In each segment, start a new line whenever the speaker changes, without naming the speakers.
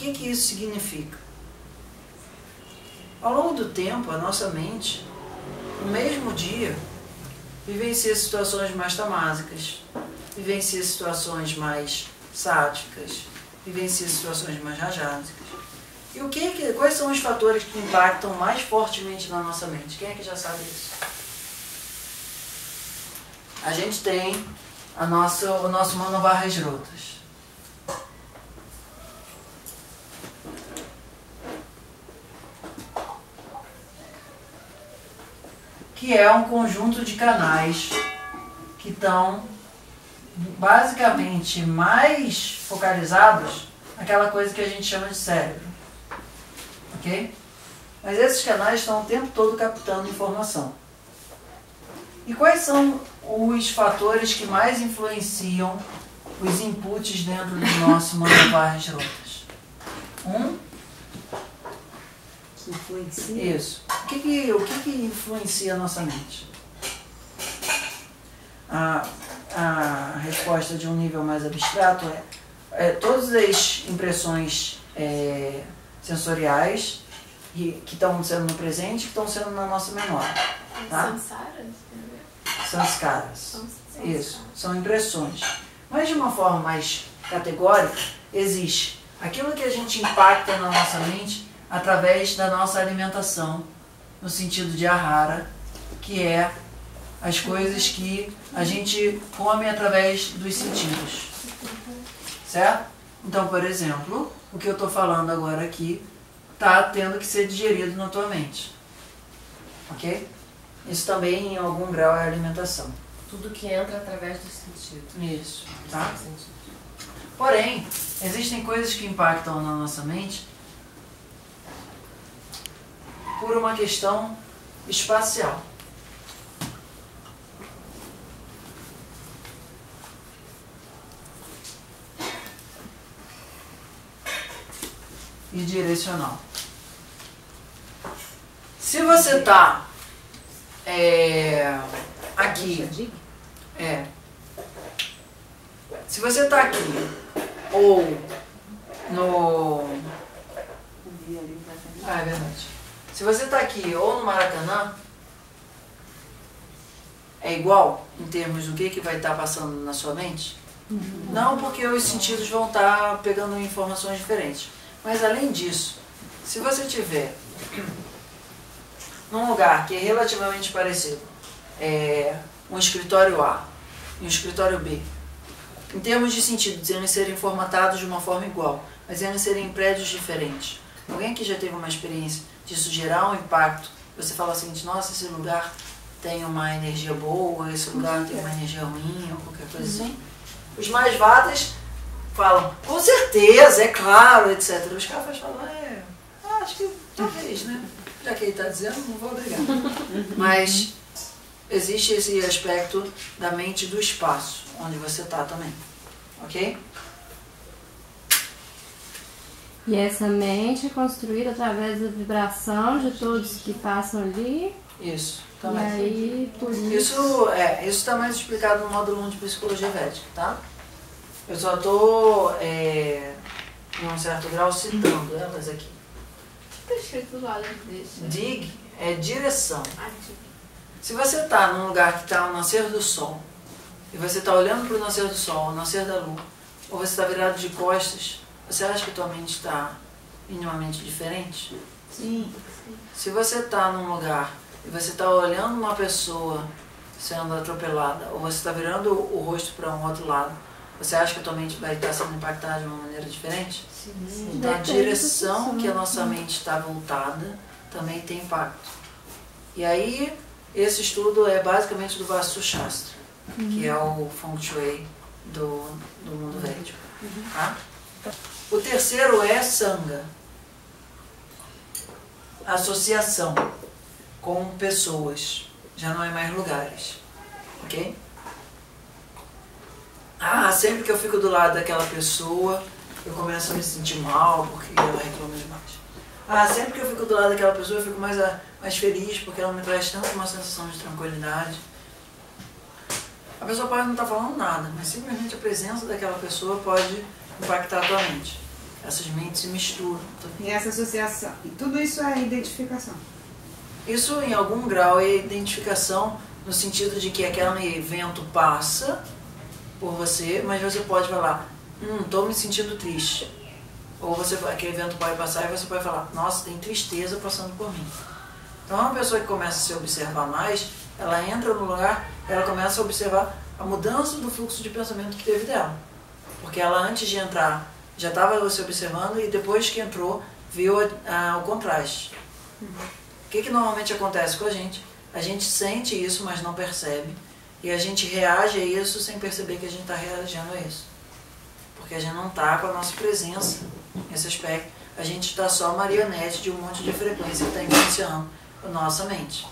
que, que isso significa? Ao longo do tempo, a nossa mente, no mesmo dia, vivencia situações mais tamásicas, vivencia situações mais sádicas, vivencia situações mais rajásicas. E o que, que quais são os fatores que impactam mais fortemente na nossa mente? Quem é que já sabe isso? A gente tem a nossa, o nosso mano Varras Rotas. Que é um conjunto de canais que estão basicamente mais focalizados naquela coisa que a gente chama de cérebro. Ok? Mas esses canais estão o tempo todo captando informação. E quais são os fatores que mais influenciam os inputs dentro do nosso manual de rotas? Um?
Influencia?
Isso. O que, que, o que, que influencia a nossa mente? A, a resposta de um nível mais abstrato é, é todas as impressões é, sensoriais que estão sendo no presente que estão sendo na nossa memória. Tá? Sanskaras. Isso, são impressões. Mas de uma forma mais categórica, existe aquilo que a gente impacta na nossa mente através da nossa alimentação, no sentido de ahara, que é as coisas que a gente come através dos sentidos. Certo? Então, por exemplo, o que eu estou falando agora aqui está tendo que ser digerido na tua mente. Ok? Isso também, em algum grau, é alimentação.
Tudo que entra através do sentido.
Isso, tá? Porém, existem coisas que impactam na nossa mente por uma questão espacial. E direcional. Se você está é, aqui, é, se você está aqui ou no ah, é verdade. Se você está aqui ou no Maracanã, é igual em termos do que, que vai estar tá passando na sua mente? Uhum. Não, porque os sentidos vão estar tá pegando informações diferentes. Mas além disso, se você tiver num lugar que é relativamente parecido, é, um escritório A e um escritório B, em termos de sentido, de eles serem formatados de uma forma igual, mas eles serem em prédios diferentes. Alguém que já teve uma experiência disso gerar um impacto, você fala assim, nossa, esse lugar tem uma energia boa, esse lugar tem uma energia ruim, ou qualquer coisa assim. Os mais vadas falam, com certeza, é claro, etc. Os caras falam, é, acho que talvez, né? já que ele está dizendo, não vou brigar. Mas existe esse aspecto da mente do espaço, onde você está também. Ok?
E essa mente é construída através da vibração de todos que passam ali.
Isso, também.
E aí, por isso...
Isso, é, isso mais explicado no módulo 1 de Psicologia Védica, tá? Eu só estou, é, em um certo grau, citando elas aqui
está escrito do lado desse?
Dig é direção.
Ah.
Se você está num lugar que está o nascer do sol, e você está olhando para o nascer do sol, o nascer da lua, ou você está virado de costas, você acha que tua mente está minimamente diferente?
Sim.
Se você está num lugar e você está olhando uma pessoa sendo atropelada, ou você está virando o rosto para um outro lado, você acha que a tua mente vai estar sendo impactada de uma maneira diferente?
Sim.
Então, a direção que a nossa mente está voltada também tem impacto. E aí, esse estudo é basicamente do Vastu Shastra, uhum. que é o Feng Shui do, do mundo védico. Uhum. Tá? O terceiro é Sangha. Associação com pessoas. Já não é mais lugares. Ok? Ah, sempre que eu fico do lado daquela pessoa, eu começo a me sentir mal porque ela reclama demais. Ah, sempre que eu fico do lado daquela pessoa, eu fico mais, ah, mais feliz porque ela me traz tanto uma sensação de tranquilidade. A pessoa pode não estar falando nada, mas simplesmente a presença daquela pessoa pode impactar a tua mente. Essas mentes se misturam.
E essa associação. E tudo isso é identificação.
Isso, em algum grau, é identificação no sentido de que aquele evento passa por você, mas você pode falar, hum, estou me sentindo triste. Ou você, aquele evento pode passar e você pode falar, nossa, tem tristeza passando por mim. Então, uma pessoa que começa a se observar mais, ela entra no lugar, ela começa a observar a mudança do fluxo de pensamento que teve dela. Porque ela, antes de entrar, já estava se observando e depois que entrou, viu o contraste. O que, que normalmente acontece com a gente? A gente sente isso, mas não percebe. E a gente reage a isso sem perceber que a gente está reagindo a isso. Porque a gente não está com a nossa presença nesse aspecto. A gente está só marionete de um monte de frequência que está influenciando a nossa mente.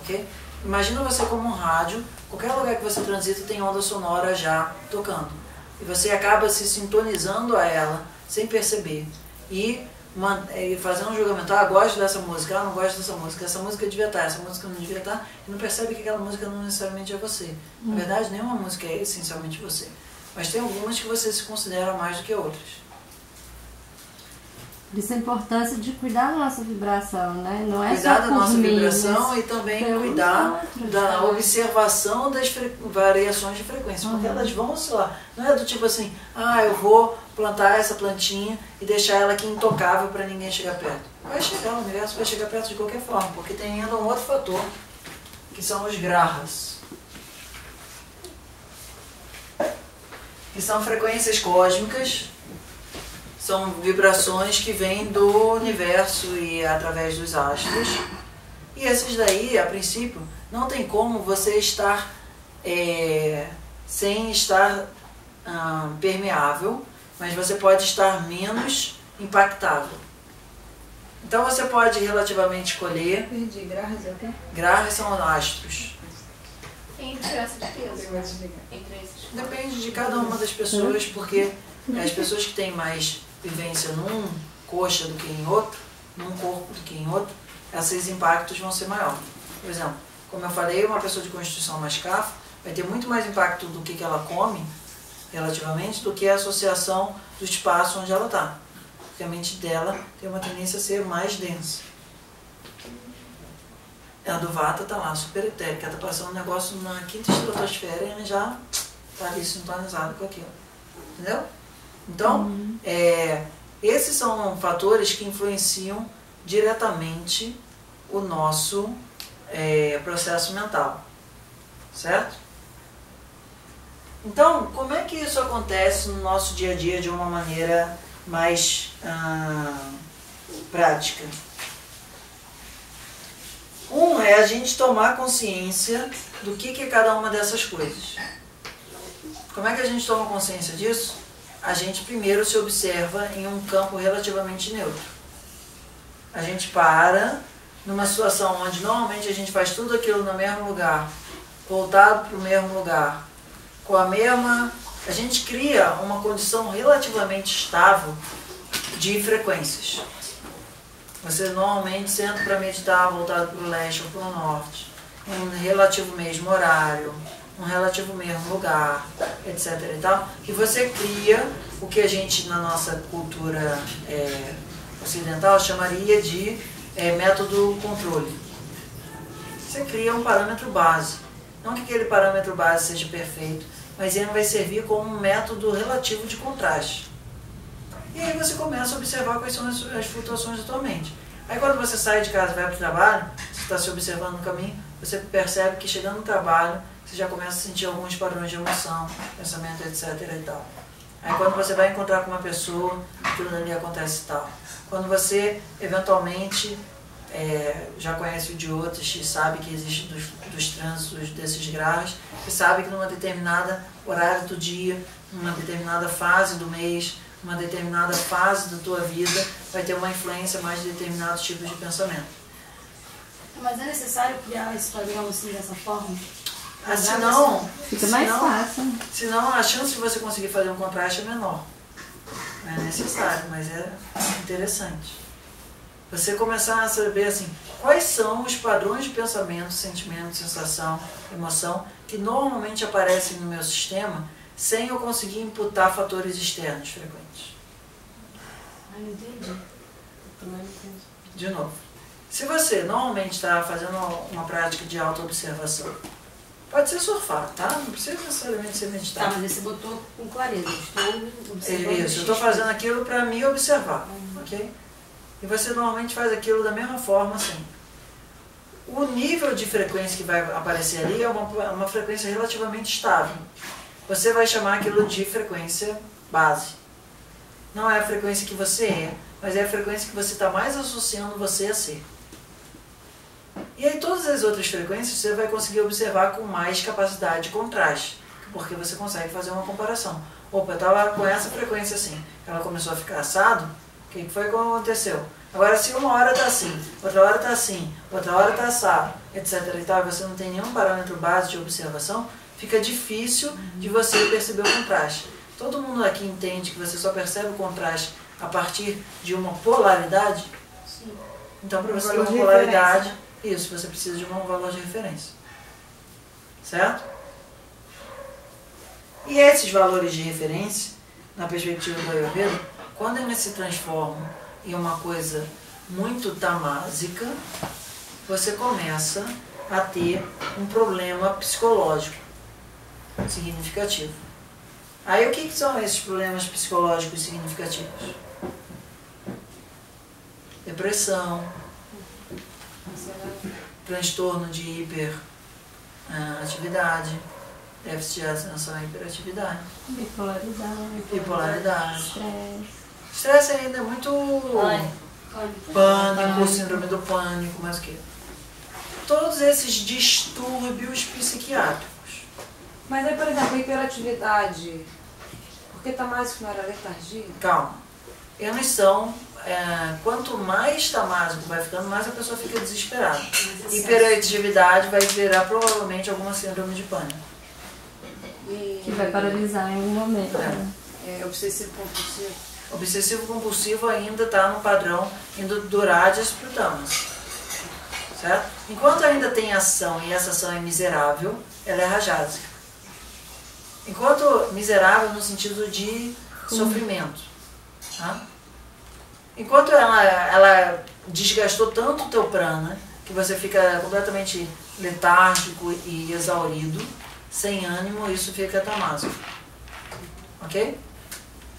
Ok? Imagina você como um rádio, qualquer lugar que você transita tem onda sonora já tocando. E você acaba se sintonizando a ela sem perceber. E, uma, e fazendo um julgamento, ah, gosto dessa música, ah, não gosto dessa música, essa música devia estar, essa música não devia estar, e não percebe que aquela música não necessariamente é você. Na verdade, nenhuma música é essencialmente você. Mas tem algumas que você se considera mais do que outras.
Isso a importância de cuidar da nossa vibração, né? Não é
cuidar
só
da nossa
mim,
vibração e também cuidar
outros,
da
né?
observação das fre- variações de frequência, porque
Uhum.
elas vão oscilar. Não é do tipo assim, ah, eu vou plantar essa plantinha e deixar ela aqui intocável para ninguém chegar perto. Vai chegar, o universo vai chegar perto de qualquer forma, porque tem ainda um outro fator, que são os grahas. Que são frequências cósmicas são vibrações que vêm do universo e através dos astros. E esses daí, a princípio, não tem como você estar é, sem estar ah, permeável, mas você pode estar menos impactável. Então você pode relativamente escolher,
Perdi, graças a quê?
grahas são astros.
Entre essas
esses.
Depende de cada uma das pessoas, porque as pessoas que têm mais vivência num coxa do que em outro, num corpo do que em outro, esses impactos vão ser maiores. Por exemplo, como eu falei, uma pessoa de constituição mais CAF vai ter muito mais impacto do que, que ela come, relativamente, do que a associação do espaço onde ela está. Porque a mente dela tem uma tendência a ser mais densa. A do Vata está lá, super etérica, está passando um negócio na quinta estratosfera e ela já está ali sintonizado com aquilo. Entendeu? Então, é, esses são fatores que influenciam diretamente o nosso é, processo mental. Certo? Então, como é que isso acontece no nosso dia a dia de uma maneira mais ah, prática? Um é a gente tomar consciência do que, que é cada uma dessas coisas. Como é que a gente toma consciência disso? A gente primeiro se observa em um campo relativamente neutro. A gente para numa situação onde normalmente a gente faz tudo aquilo no mesmo lugar, voltado para o mesmo lugar, com a mesma. A gente cria uma condição relativamente estável de frequências. Você normalmente senta para meditar voltado para o leste ou para o norte, em um relativo mesmo horário, um relativo mesmo lugar, etc. E, tal, e você cria o que a gente, na nossa cultura é, ocidental, chamaria de é, método controle. Você cria um parâmetro base. Não que aquele parâmetro base seja perfeito, mas ele vai servir como um método relativo de contraste. E aí você começa a observar quais são as, as flutuações da mente. Aí quando você sai de casa e vai para o trabalho, você está se observando no caminho, você percebe que chegando no trabalho, você já começa a sentir alguns padrões de emoção, pensamento, etc. e tal. Aí quando você vai encontrar com uma pessoa, aquilo ali acontece e tal. Quando você, eventualmente, é, já conhece o de outros e sabe que existe dos, dos trânsitos desses graus, e sabe que numa determinada horário do dia, numa determinada fase do mês, uma determinada fase da tua vida vai ter uma influência mais de determinados tipos de pensamento.
Mas é necessário criar esse padrão assim, dessa forma?
Ah, senão,
Fica mais
senão,
fácil.
senão a chance de você conseguir fazer um contraste é menor. Não é necessário, mas é interessante. Você começar a saber assim, quais são os padrões de pensamento, sentimento, sensação, emoção que normalmente aparecem no meu sistema sem eu conseguir imputar fatores externos frequentes.
Não entendi.
De novo. Se você normalmente está fazendo uma prática de auto-observação, pode ser surfar, tá? Não precisa necessariamente ser
Tá,
meditar.
mas aí você botou com clareza. Estou observando.
Isso, eu estou fazendo aquilo para me observar, ok? E você normalmente faz aquilo da mesma forma assim. O nível de frequência que vai aparecer ali é uma, uma frequência relativamente estável. Você vai chamar aquilo de frequência base. Não é a frequência que você é, mas é a frequência que você está mais associando você a ser. E aí todas as outras frequências você vai conseguir observar com mais capacidade de contraste, porque você consegue fazer uma comparação. Opa, eu estava com essa frequência assim, ela começou a ficar assado, o que foi que aconteceu? Agora se uma hora está assim, outra hora está assim, outra hora está assado, etc e tal, você não tem nenhum parâmetro base de observação, fica difícil de você perceber o contraste. Todo mundo aqui entende que você só percebe o contraste a partir de uma polaridade?
Sim.
Então, para você ter uma
de
polaridade, isso, você precisa de um valor de referência. Certo? E esses valores de referência, na perspectiva do Ayurveda, quando eles se transformam em uma coisa muito tamásica, você começa a ter um problema psicológico significativo. Aí o que, que são esses problemas psicológicos significativos? Depressão, transtorno de hiperatividade, déficit de atenção e hiperatividade,
Bipolaridade.
bipolaridade.
Estresse.
Estresse ainda é muito
Pânico.
pânico, síndrome do pânico, mas o quê? Todos esses distúrbios psiquiátricos.
Mas aí, por exemplo, hiperatividade. Porque tá mais que não era letargia?
Calma. Eles são, é, quanto mais tamásico vai ficando, mais a pessoa fica desesperada. Hiperatividade vai virar provavelmente alguma síndrome de pânico.
Que vai paralisar em algum momento.
É.
né?
É, obsessivo compulsivo.
Obsessivo compulsivo ainda está no padrão indo do rádios para o tamas. Certo? Enquanto ainda tem ação e essa ação é miserável, ela é rajásica. Enquanto miserável no sentido de sofrimento. Tá? Enquanto ela, ela desgastou tanto o teu prana que você fica completamente letárgico e exaurido, sem ânimo, isso fica tamásico. Ok?